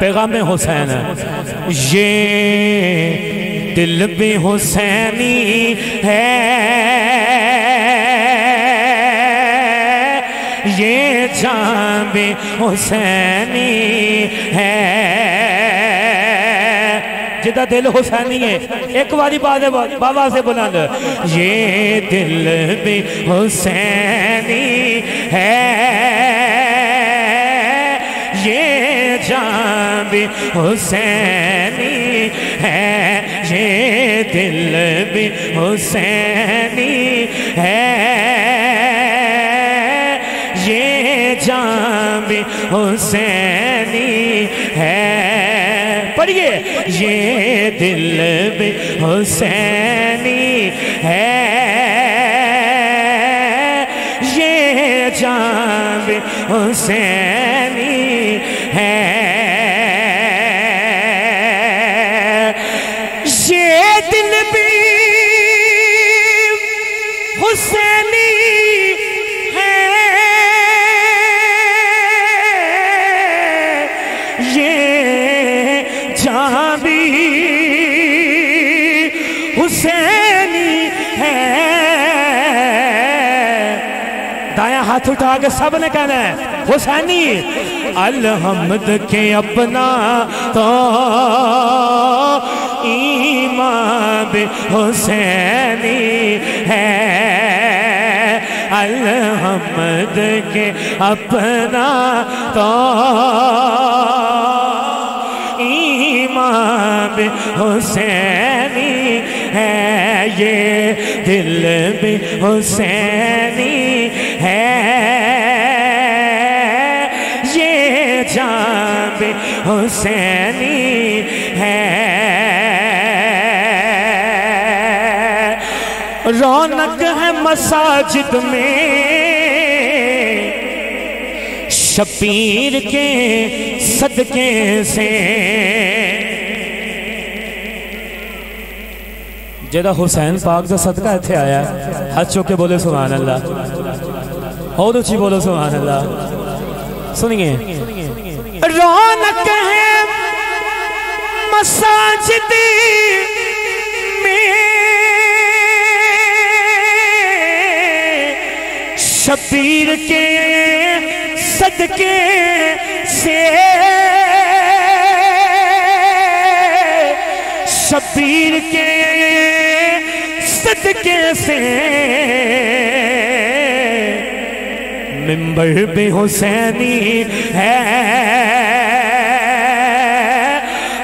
पैगाम हुसैन। ये दिल भी हुसैनी है। ये जान भी हुसैनी है। जिदा दिल हुसैनी है। एक बारी बाद बाबा से बुलंद। ये दिल भी हुसैनी है। ये जान भी हुसैनी है। ये दिल भी हुसैनी है। ये जान भी हुसैनी पढ़िए। ये दिल में हुसैनी है। ये जान हुसैनी दाया हाथ उठा के सबने कहना है, हुसैनी, अलहमद के अपना तो ईमान भी हुसैनी है। अलहमद के अपना तो ईमान हुसैनी है। ये दिल में हुसैनी है। ये भी हुसैनी है। रौनक है मसाजिद में, शबीर के सदके से। जेदा हुसैन पाक का सदका इतने आया हाथ चुके बोले सुबहान अल्लाह और ऊँची बोलो सुबहान अल्लाह सुनिए। रौनक है मसाजिद शबीर के सदके से। शबीर के सदके से। मिंबर भी हुसैनी है।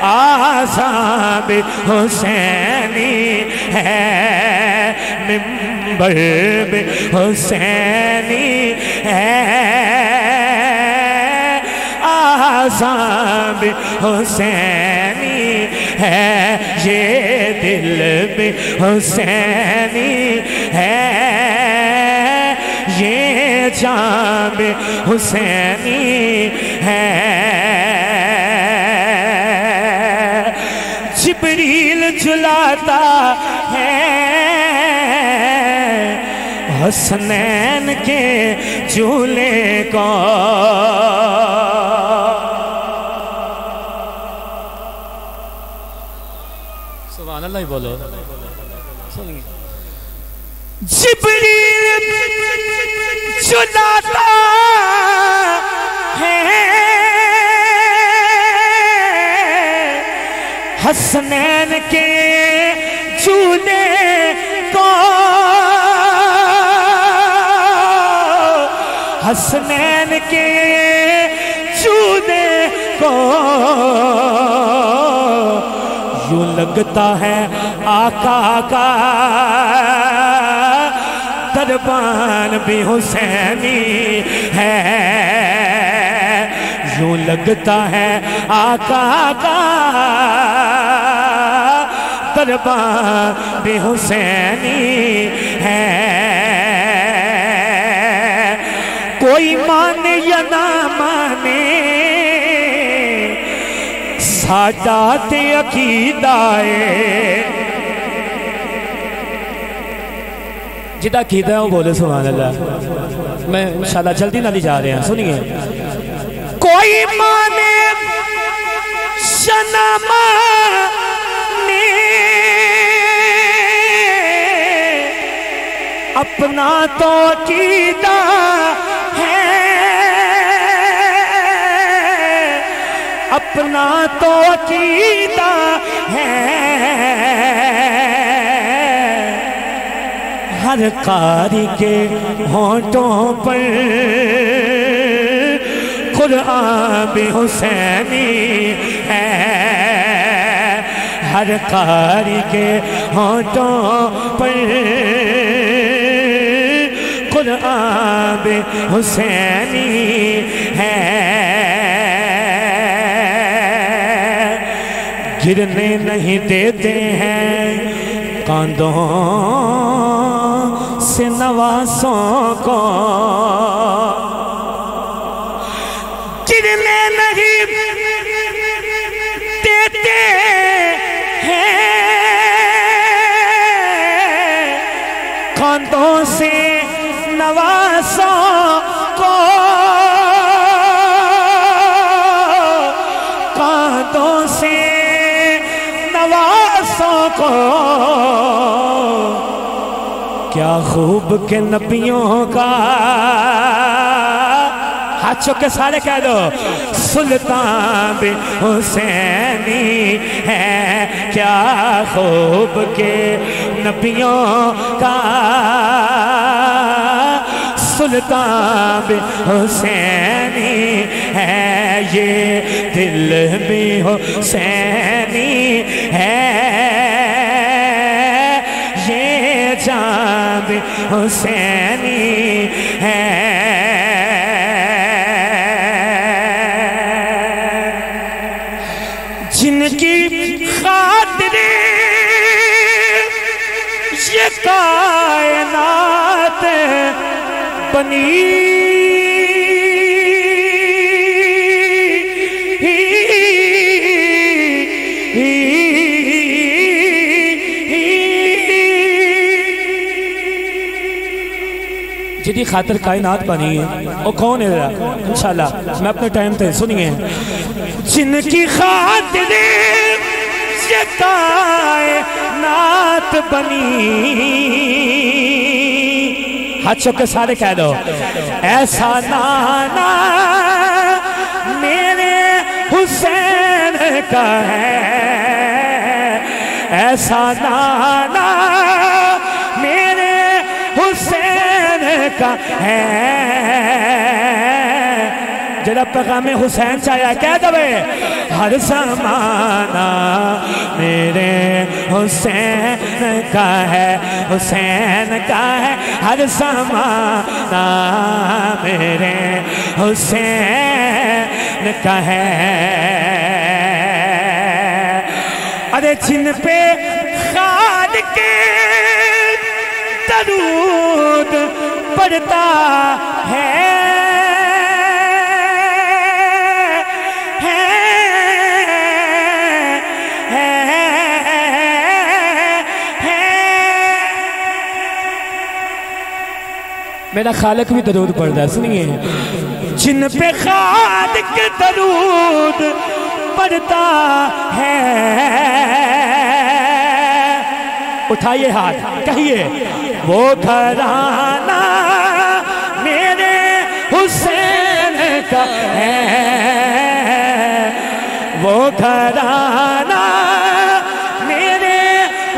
आजाब हुसैनी है। मिंबर भी हुसैनी है। आजाब हुसैनी है। ये दिल भी हुसैनी है। भी हुसैनी है। जिबरील जुलाता है। हसनैन के झूले को। सुभान अल्लाह बोलो। जिबरील जुलाता है। हसनैन के झूले को हसनैन के झूले को यूँ लगता है आका का दरबान भी हुसैनी है। यूँ लगता है आका का दरबान भी हुसैनी है। कोई माने या ना माने साडा ते अकीदा है जिदा कीदा है, वो बोले सुबह अल्लाह मैं इंशाल्लाह जल्दी नाली जा रहे हैं, सुनिए। कोई माने शनमा अपना तो कीदा है। अपना तो कीदा है। हर कारी के होठों पर। कुरान हुसैनी है, हर कारी के होठों पर। कुरान भी हुसैनी है, गिरने नहीं देते हैं कांदों से नवासों को। गिरने नहीं देते हैं। कांदों से नवासों को। कांदों से नवासों को। क्या खूब के नबियों का? हाथ चुक सारे कह दो, सुल्तान हुसैनी है। क्या खूब के नबियों का? सुल्तान हुसैनी है। ये दिल भी हुसैनी है। भी हुसैनी है। जिनकी खातिर ये कायनात बनी जिदी खातिर कायनात बनी है। वो कौन है? इंशाल्लाह, मैं अपने टाइम पे, सुनिए। जिनकी खातिर ये कायनात बनी। हाथ चुप के सारे कह दो। ऐसा नाना मेरे हुसैन का है। ऐसा नाना का है। जरा पैगाम हुसैन चाया कह दबे हर समाना मेरे हुसैन का है, हुसैन का है। हर समाना मेरे हुसैन का है। अरे जिन पे खाद के दरूद पड़ता है। मेरा खालक भी दरूद पढ़ता है, सुनिए। जिन पे खाद के दरूद पड़ता है। उठाइए हाथ, कहिए, वो घराना हुसैन का है। वो घराना मेरे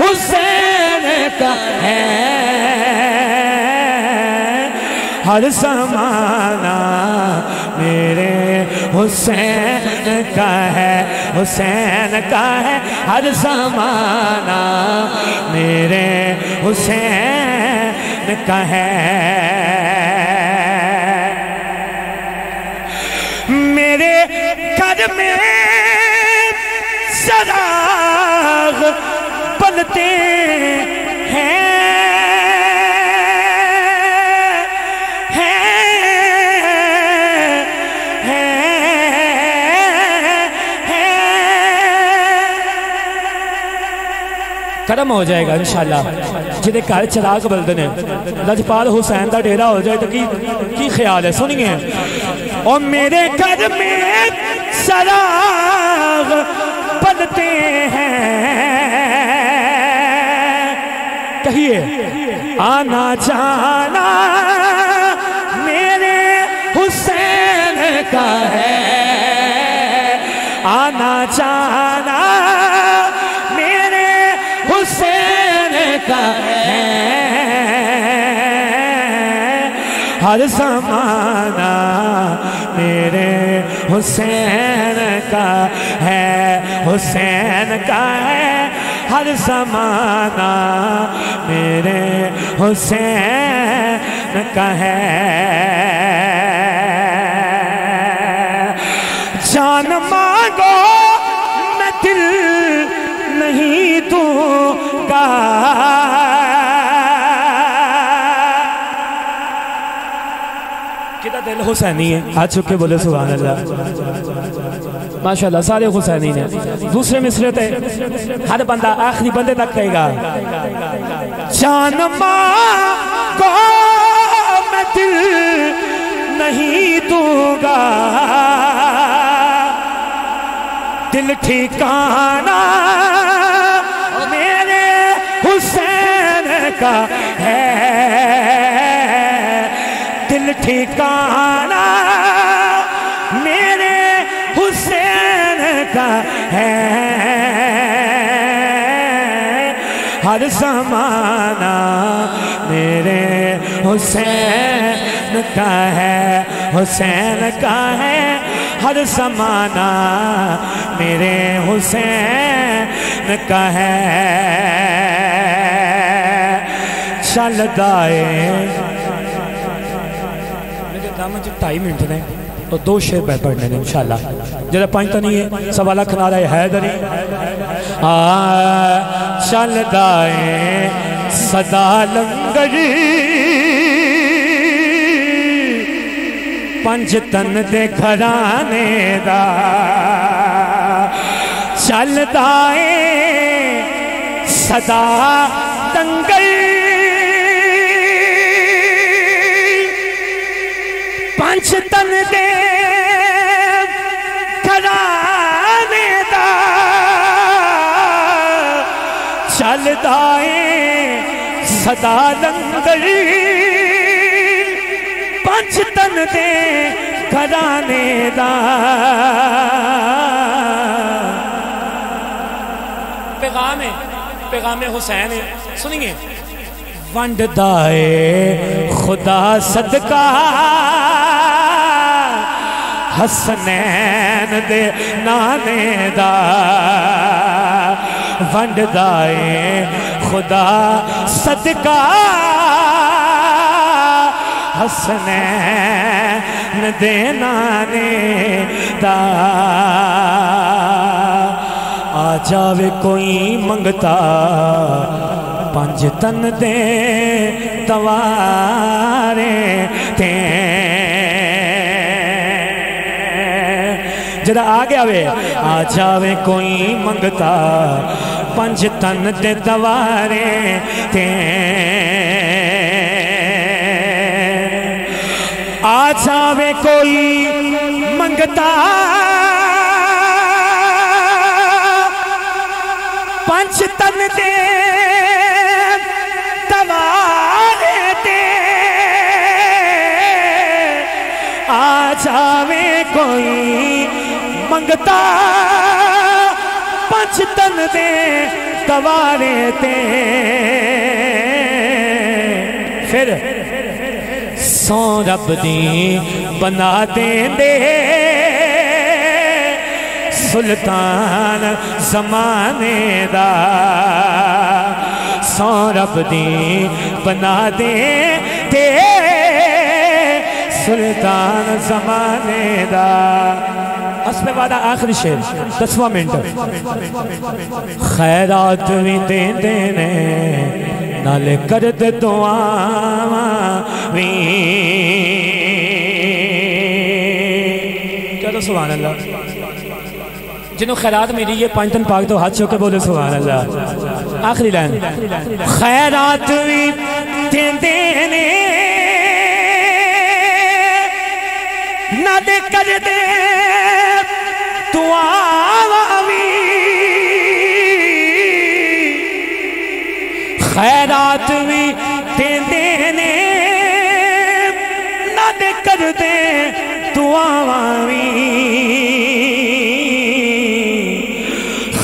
हुसैन का है। हर समाना मेरे हुसैन का है। हुसैन का है। हर समाना मेरे हुसैन का है। घर में सराग बनते हैं खत्म हो जाएगा इंशाल्लाह ਜਿਹਦੇ ਘਰ ਚਰਾਗ ਬਲਦੇ ਨੇ ਲਜਪਾਲ ਹੁਸੈਨ ਦਾ ਡੇਰਾ ਹੋ ਜਾਏ ਤਾਂ ਕੀ ਕੀ ਖਿਆਲ ਹੈ ਸੁਣੀਏ ओ मेरे घर में सराग बनते हैं। कहिए, आना जाना मेरे हुसैन का है। आना जाना मेरे हुसैन का है। हर समाना मेरे हुसैन का है, हुसैन का है। हर समाना मेरे हुसैन का है। जान मांगो, मैं दिल नहीं दूँगा। किदा दिल हुसैनी है। हाथ चुके बोले सुबह अल्लाह माशाल्लाह, सारे हुसैनी ने। दूसरे मिसरे ते, हर बंदा आखिरी बंदे तक कहेगा, जान को मैं दिल नहीं दूँगा। दिल ठिकाना मेरे हुसैन का ठिकाना मेरे हुसैन का है। हर समाना मेरे हुसैन का है। हुसैन का है। हर समाना मेरे हुसैन का है। चलदाए च ढाई मिनट ने तो दो शेर पै पढ़ने ने इंशाला जरा पंज तो नहीं है सवा लख नारा है दरी आ चलदा सदा लंगर। पंज तन दे घराने दा। चलदा सदा दंगल पंच तन दे। चलदा है सदा लंगर। पंच तन दे घराने दा। पैगाम है पैगाम हुसैन है। सुनिए। वंडदा है खुदा सदका। हसनैन दे नाने दा वंडदा खुदा सदका हसनैन दे नाने आ जावे कोई मंगता पंज तन दे तवारे ते जरा आ गया वे आ जावे कोई मंगता पंज तन दे तवारे ते आ जावे कोई मंगता पंच तन दे ते आ जावे कोई मंगता। पंच तन दे तवारे ते फिर सौ रब दी बना देंदे। सुल्तान जमाने दा। सौरभ दी बना दे ते सुल्तान जमाने असपे वादा आखिरी शेर, दसवां मिनट। खैरात भी देंदे ने, नाले कर दे दुआवा भी। चलो सुभान अल्लाह जिन्हों खैरात मिली है पाँच दिन पाक तो हाथ चुके बोले सुभान अल्लाह आखिरी लाइन। खैरात भी देंदे ने ना दे कर दे खैरात भी दे कर दे दुआ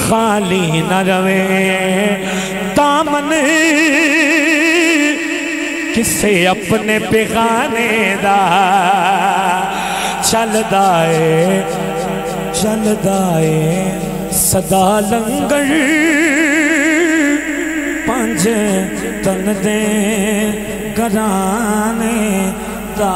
खाली न रवे दामन, किसे अपने बेगाने दा। चलदा है चलदा सदा लंगर। पंज तन दे कराने दा